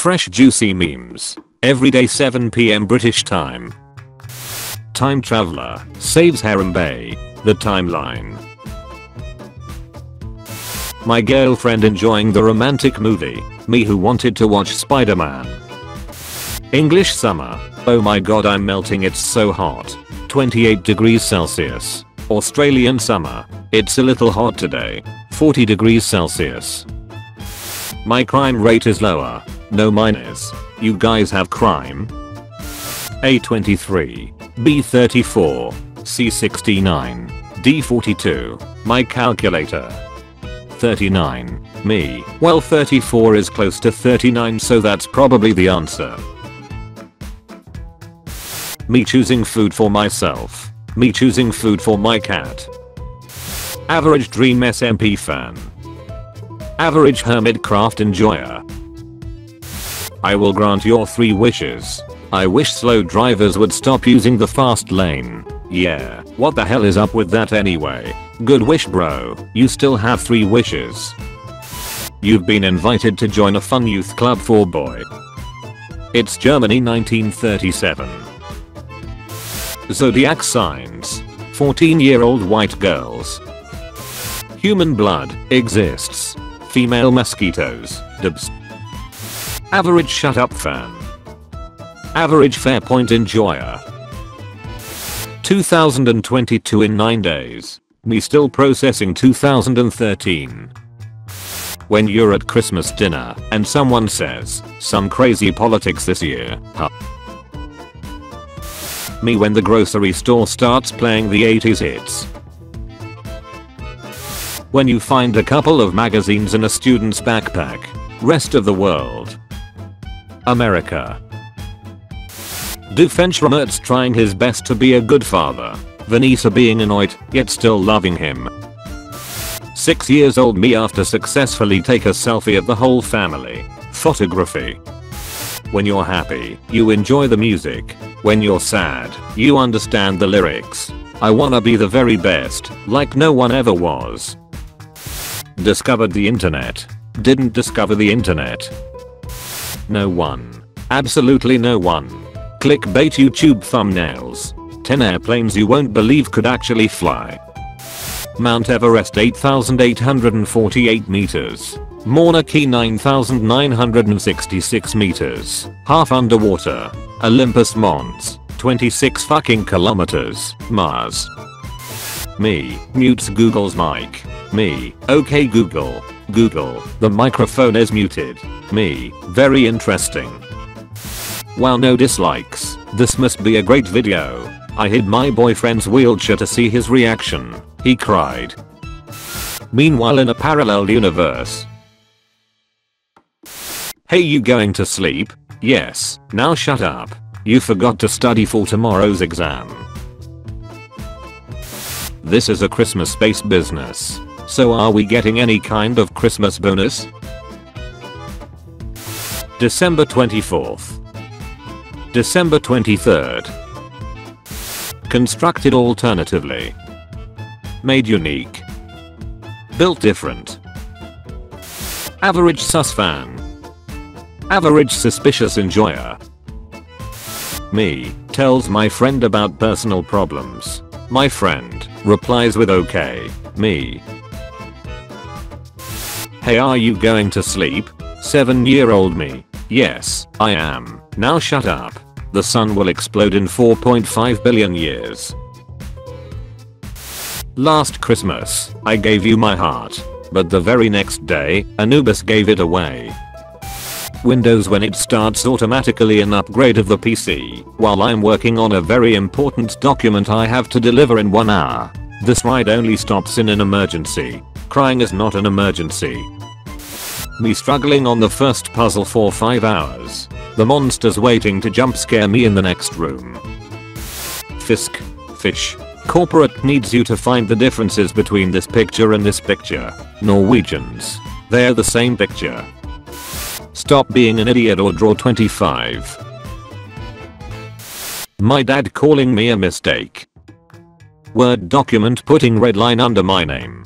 Fresh juicy memes. Everyday 7pm British time. Time traveler saves Harambe. The timeline. My girlfriend enjoying the romantic movie. Me who wanted to watch Spider-Man. English summer. Oh my god I'm melting it's so hot. 28 degrees Celsius. Australian summer. It's a little hot today. 40 degrees Celsius. My crime rate is lower. No mine is. You guys have crime? A23. B34. C69. D42. My calculator. 39. Me. Well 34 is close to 39 so that's probably the answer. Me choosing food for myself. Me choosing food for my cat. Average Dream SMP fan. Average Hermitcraft enjoyer. I will grant your three wishes. I wish slow drivers would stop using the fast lane. Yeah, what the hell is up with that anyway? Good wish bro, you still have three wishes. You've been invited to join a fun youth club for boy. It's Germany 1937. Zodiac signs. 14 year old white girls. Human blood exists. Female mosquitoes. Dubs. Average shut up fan. Average Fairpoint enjoyer. 2022 in 9 days. Me still processing 2013. When you're at Christmas dinner and someone says, some crazy politics this year, huh? Me when the grocery store starts playing the 80s hits. When you find a couple of magazines in a student's backpack. Rest of the world. America. Doofenshmirtz trying his best to be a good father. Vanessa being annoyed, yet still loving him. 6 years old me after successfully take a selfie of the whole family. Photography. When you're happy, you enjoy the music. When you're sad, you understand the lyrics. I wanna be the very best, like no one ever was. Discovered the internet. Didn't discover the internet. No one. Absolutely no one. Clickbait YouTube thumbnails. 10 airplanes you won't believe could actually fly. Mount Everest 8848 meters. Mauna Kea 9966 meters. Half underwater. Olympus Mons. 26 fucking kilometers. Mars. Me. Mutes Google's mic. Me. Okay Google. Google. The microphone is muted. Me. Very interesting. Wow no dislikes. This must be a great video. I hid my boyfriend's wheelchair to see his reaction. He cried. Meanwhile in a parallel universe. Hey you going to sleep? Yes. Now shut up. You forgot to study for tomorrow's exam. This is a Christmas based business. So are we getting any kind of Christmas bonus? December 24th. December 23rd. Constructed alternatively. Made unique. Built different. Average sus fan. Average suspicious enjoyer. Me tells my friend about personal problems. My friend replies with okay. Me. Hey are you going to sleep? 7 year old me. Yes, I am. Now shut up. The sun will explode in 4.5 billion years. Last Christmas, I gave you my heart. But the very next day, Anubis gave it away. Windows when it starts automatically an upgrade of the PC while I'm working on a very important document I have to deliver in 1 hour. This ride only stops in an emergency. Crying is not an emergency. Me struggling on the first puzzle for 5 hours. The monsters waiting to jump scare me in the next room. Fisk. Fish. Corporate needs you to find the differences between this picture and this picture. Norwegians. They're the same picture. Stop being an idiot or draw 25. My dad calling me a mistake. Word document putting red line under my name.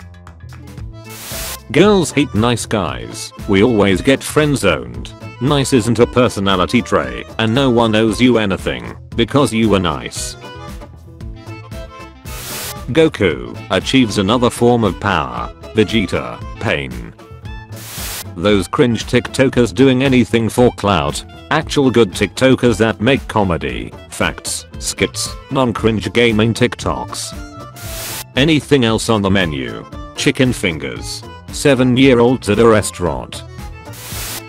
Girls hate nice guys. We always get friend zoned. Nice isn't a personality trait and no one owes you anything because you were nice. Goku achieves another form of power. Vegeta, pain. Those cringe TikTokers doing anything for clout. Actual good TikTokers that make comedy, facts, skits, non-cringe gaming TikToks. Anything else on the menu? Chicken fingers. 7 year olds at a restaurant.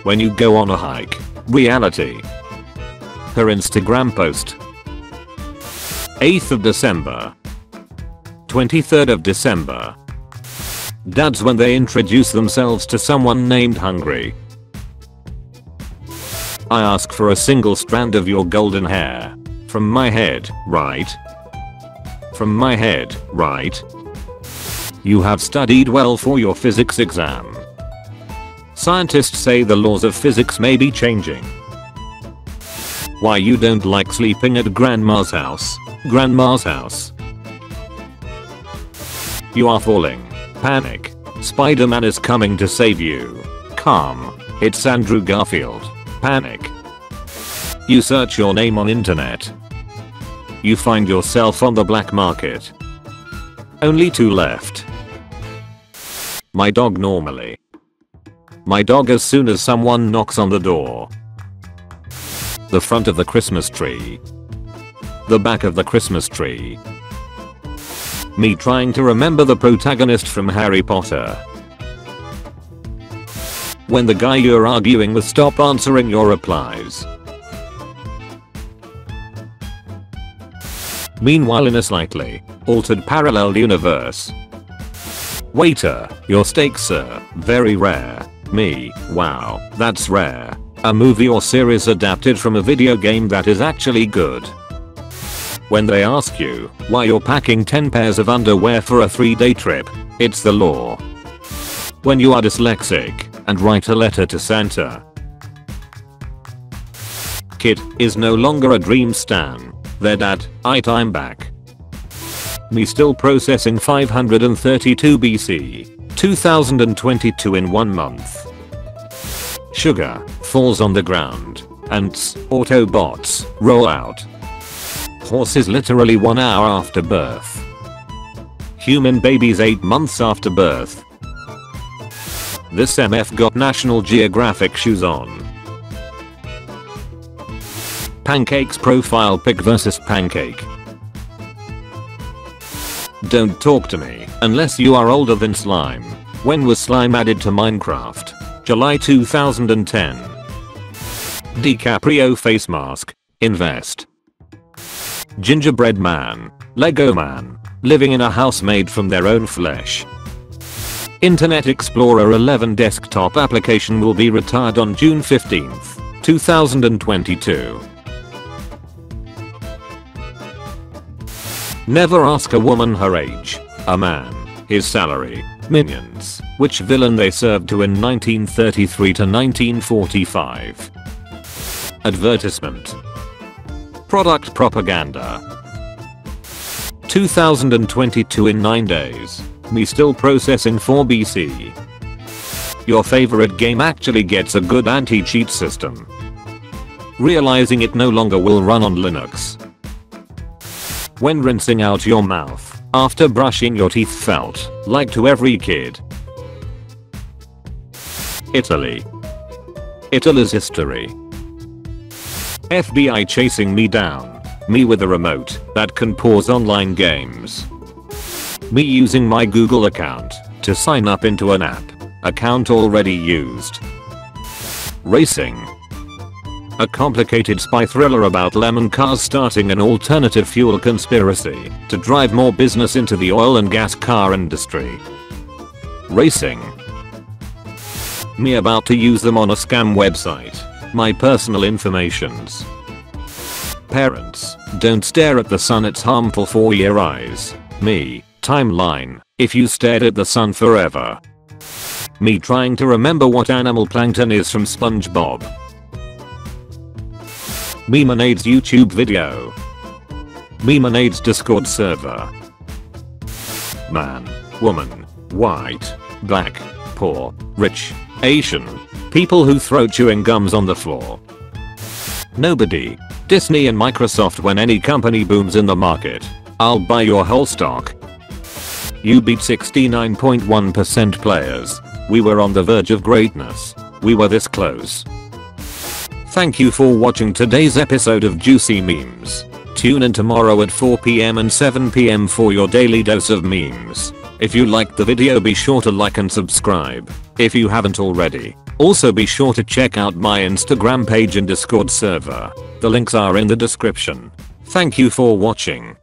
When you go on a hike. Reality. Her Instagram post. 8th of December. 23rd of December. Dads when they introduce themselves to someone named Hungry. I ask for a single strand of your golden hair. From my head, right? From my head, right? You have studied well for your physics exam. Scientists say the laws of physics may be changing. Why you don't like sleeping at grandma's house? Grandma's house. You are falling. Panic. Spider-Man is coming to save you. Calm. It's Andrew Garfield. Panic. You search your name on internet. You find yourself on the black market. Only two left. My dog normally. My dog as soon as someone knocks on the door. The front of the Christmas tree. The back of the Christmas tree. Me trying to remember the protagonist from Harry Potter. When the guy you're arguing with stop answering your replies. Meanwhile in a slightly altered parallel universe. Waiter, your steak sir, very rare. Me, wow, that's rare. A movie or series adapted from a video game that is actually good. When they ask you why you're packing 10 pairs of underwear for a 3 day trip, it's the law. When you are dyslexic and write a letter to Santa. Kid is no longer a dream stan. Their dad, I time back. Me still processing 532 BC. 2022 in one month. Sugar falls on the ground. Ants, Autobots, roll out. Horses literally 1 hour after birth. Human babies 8 months after birth. This MF got National Geographic shoes on. Pancakes profile pic versus pancake. Don't talk to me unless you are older than slime. When was slime added to Minecraft? July 2010. DiCaprio face mask. Invest. Gingerbread man. Lego man. Living in a house made from their own flesh. Internet Explorer 11 desktop application will be retired on June 15th, 2022. Never ask a woman her age, a man, his salary, minions, which villain they served to in 1933 to 1945. Advertisement Product propaganda. 2022 in 9 days. Me still processing 4 BC. Your favorite game actually gets a good anti-cheat system. Realizing it no longer will run on Linux. When rinsing out your mouth after brushing your teeth felt like to every kid. Italy. Italy's history. FBI chasing me down. Me with a remote that can pause online games. Me using my Google account to sign up into an app. Account already used. Racing. A complicated spy thriller about lemon cars starting an alternative fuel conspiracy to drive more business into the oil and gas car industry. Racing. Me about to use them on a scam website my personal informations. Parents, don't stare at the sun it's harmful for your eyes. Me, timeline, if you stared at the sun forever. Me trying to remember what animal plankton is from SpongeBob. Memenade's YouTube video. Memenade's Discord server. Man, woman, white, black, poor, rich, Asian, People who throw chewing gums on the floor. Nobody. Disney and Microsoft when any company booms in the market. I'll buy your whole stock. You beat 69.1% players. We were on the verge of greatness. We were this close. Thank you for watching today's episode of Juicy Memes. Tune in tomorrow at 4pm and 7pm for your daily dose of memes. If you liked the video be sure to like and subscribe if you haven't already. Also be sure to check out my Instagram page and Discord server. The links are in the description. Thank you for watching.